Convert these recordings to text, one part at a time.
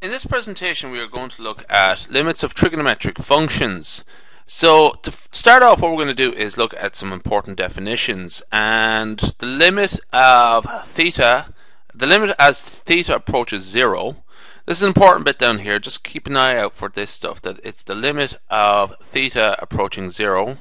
In this presentation we are going to look at limits of trigonometric functions. So to start off what we're going to do is look at some important definitions and the limit of theta, the limit as theta approaches zero, this is an important bit down here, just keep an eye out for this stuff, that it's the limit of theta approaching zero.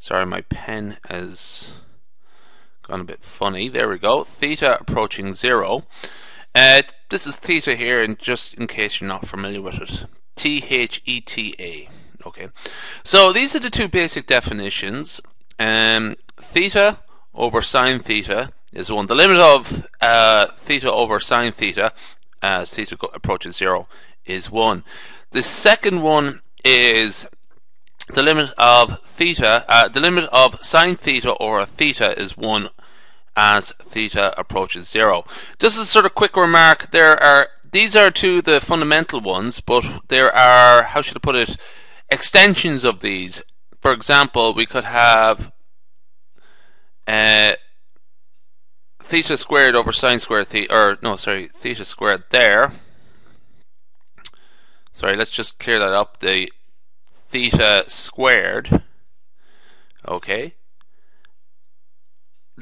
Sorry my pen has gone a bit funny, there we go, theta approaching zero. Uh, this is theta here, and just in case you're not familiar with it, T H E T A. Okay, so these are the two basic definitions. Um, theta over sine theta is one. The limit of uh, theta over sine theta as theta approaches zero is one. The second one is the limit of theta. Uh, the limit of sine theta over theta is one as theta approaches zero. Just a sort of quick remark, there are these are two the fundamental ones, but there are how should I put it extensions of these. For example, we could have uh, theta squared over sine squared theta, or no, sorry, theta squared there. Sorry, let's just clear that up. The theta squared, okay,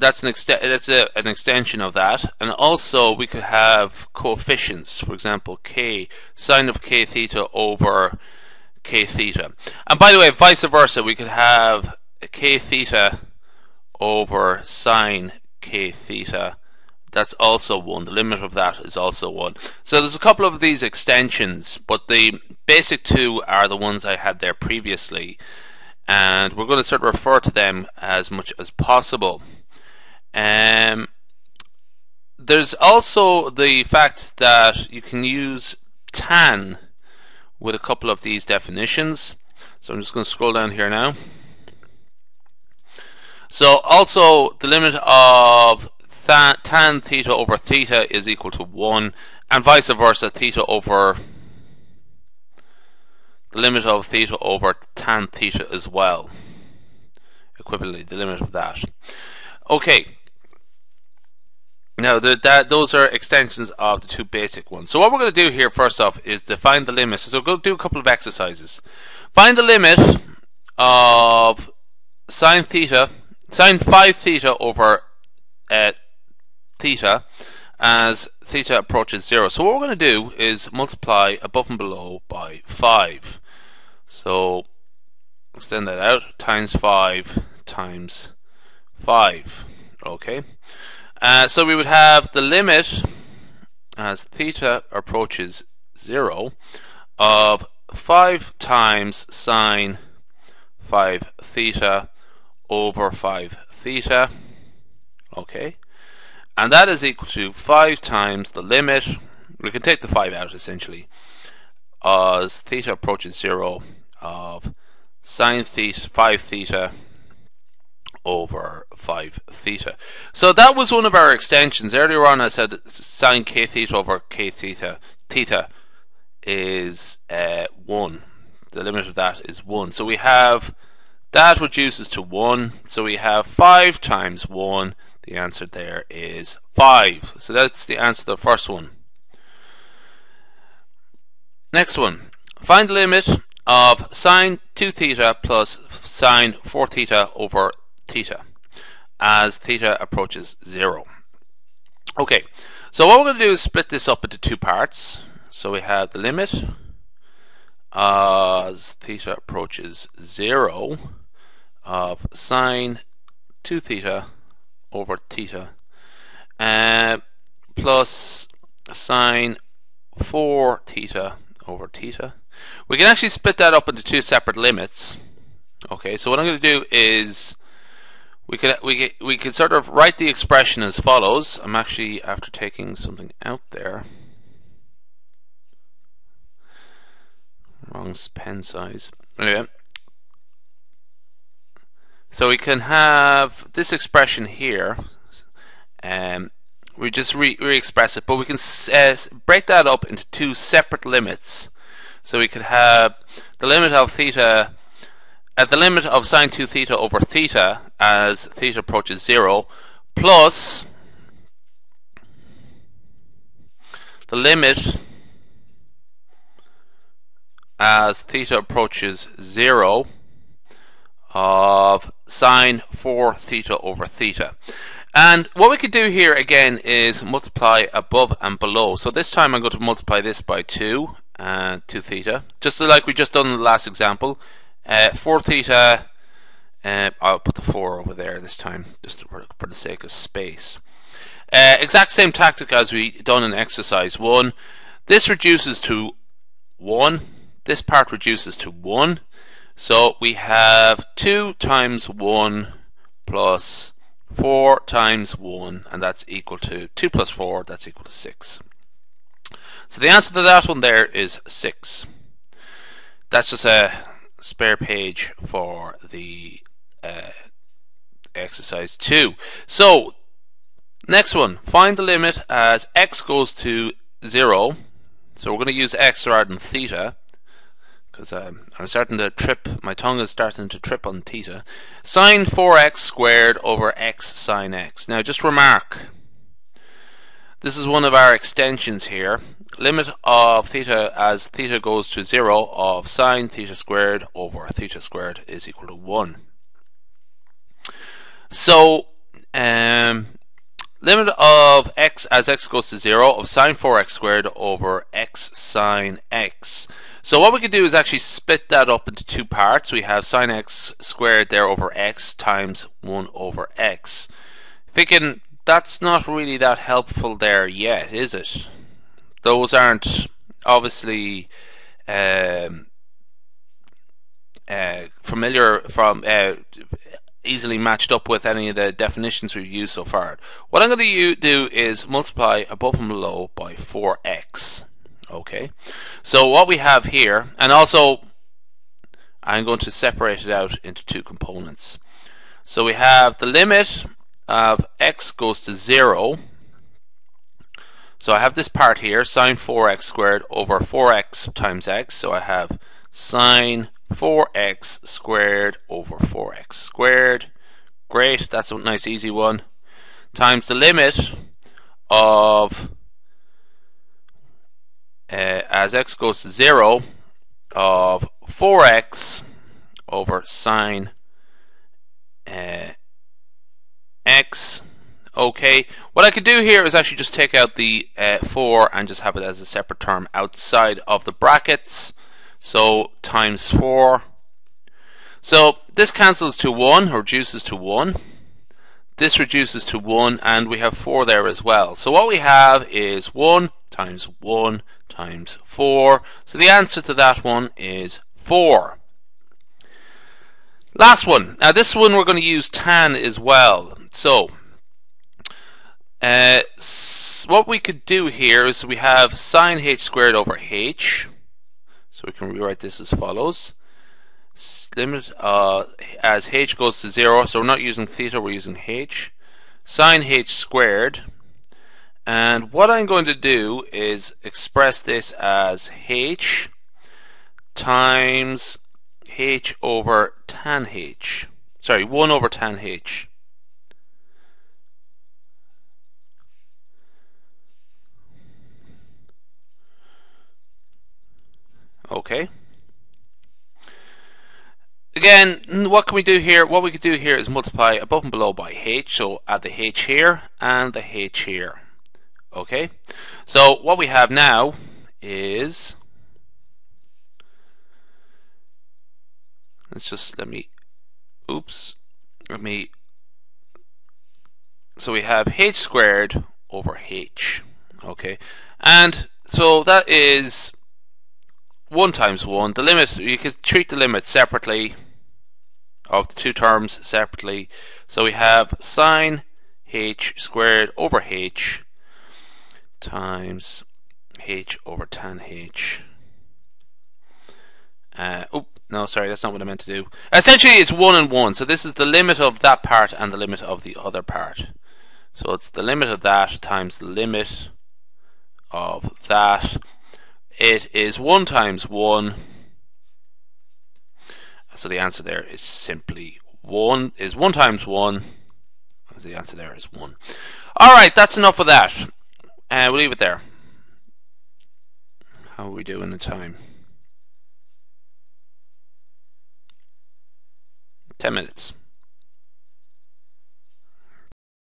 that's an ext- that's a, an extension of that, and also we could have coefficients. For example, k sine of k theta over k theta, and by the way, vice versa, we could have k theta over sine k theta. That's also one. The limit of that is also one. So there's a couple of these extensions, but the basic two are the ones I had there previously, and we're going to sort of refer to them as much as possible. Um, there's also the fact that you can use tan with a couple of these definitions. So I'm just going to scroll down here now. So also the limit of tan theta over theta is equal to 1 and vice versa theta over the limit of theta over tan theta as well. Equivalently the limit of that. Okay, now, that those are extensions of the two basic ones. So what we're going to do here, first off, is define the limit. So to do a couple of exercises. Find the limit of sine theta, sine 5 theta over uh, theta as theta approaches 0. So what we're going to do is multiply above and below by 5. So extend that out, times 5 times 5. Okay. Uh, so we would have the limit as theta approaches 0 of 5 times sine 5 theta over 5 theta. Okay. And that is equal to 5 times the limit. We can take the 5 out essentially. As theta approaches 0 of sine theta 5 theta over 5 theta. So that was one of our extensions. Earlier on I said sine k theta over k theta. Theta is uh, 1. The limit of that is 1. So we have that reduces to 1. So we have 5 times 1. The answer there is 5. So that's the answer to the first one. Next one. Find the limit of sine 2 theta plus sine 4 theta over theta as theta approaches zero. Okay, so what we're going to do is split this up into two parts. So we have the limit as theta approaches zero of sine 2 theta over theta uh, plus sine 4 theta over theta. We can actually split that up into two separate limits. Okay, so what I'm going to do is we could we we could sort of write the expression as follows. I'm actually after taking something out there. Wrong pen size. Anyway. So we can have this expression here. Um, we just re, re express it, but we can uh, break that up into two separate limits. So we could have the limit of theta at the limit of sine 2 theta over theta as theta approaches 0 plus the limit as theta approaches 0 of sine 4 theta over theta. And what we could do here again is multiply above and below. So this time I'm going to multiply this by 2 and 2 theta, just like we just done in the last example. Uh, 4 theta, uh, I'll put the 4 over there this time, just for, for the sake of space. Uh, exact same tactic as we done in exercise 1. This reduces to 1. This part reduces to 1. So we have 2 times 1 plus 4 times 1, and that's equal to 2 plus 4, that's equal to 6. So the answer to that one there is 6. That's just a spare page for the uh, exercise 2. So, next one, find the limit as x goes to 0. So we're going to use x rather than theta because um, I'm starting to trip, my tongue is starting to trip on theta. Sine 4x squared over x sine x. Now just remark, this is one of our extensions here. Limit of theta as theta goes to 0 of sine theta squared over theta squared is equal to 1. So, um, limit of x as x goes to 0 of sine 4x squared over x sine x. So what we could do is actually split that up into two parts. We have sine x squared there over x times 1 over x. Thinking that's not really that helpful there yet, is it? Those aren't obviously um, uh, familiar from uh, easily matched up with any of the definitions we've used so far. What I'm going to do is multiply above and below by 4x. Okay, so what we have here, and also I'm going to separate it out into two components. So we have the limit of x goes to 0. So I have this part here, sine 4x squared over 4x times x. So I have sine 4x squared over 4x squared. Great, that's a nice easy one. Times the limit of uh, as x goes to 0 of 4x over sine uh, x. Okay, what I could do here is actually just take out the uh, 4 and just have it as a separate term outside of the brackets. So times 4. So this cancels to 1, or reduces to 1. This reduces to 1, and we have 4 there as well. So what we have is 1 times 1 times 4. So the answer to that one is 4. Last one. Now this one we're going to use tan as well. So uh, what we could do here is we have sine h squared over h. So we can rewrite this as follows. Limit uh, as h goes to 0, so we're not using theta, we're using h. Sine h squared and what I'm going to do is express this as h times h over tan h. Sorry, 1 over tan h. Okay. Again, what can we do here? What we could do here is multiply above and below by h. So add the h here and the h here. Okay, so what we have now is let's just let me oops let me so we have h squared over h okay and so that is 1 times 1 the limit you can treat the limit separately of the two terms separately so we have sine h squared over h times h over tan h. Uh, oh, no, sorry, that's not what I meant to do. Essentially, it's 1 and 1. So this is the limit of that part and the limit of the other part. So it's the limit of that times the limit of that. It is 1 times 1. So the answer there is simply 1 is 1 times 1. The answer there is 1. Alright, that's enough of that. Uh, we'll leave it there. How are we doing the time? 10 minutes.